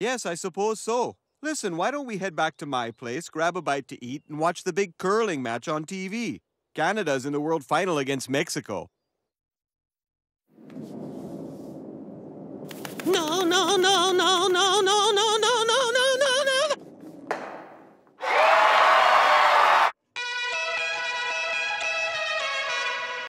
Yes, I suppose so. Listen, why don't we head back to my place, grab a bite to eat, and watch the big curling match on TV? Canada's in the World Final against Mexico. No!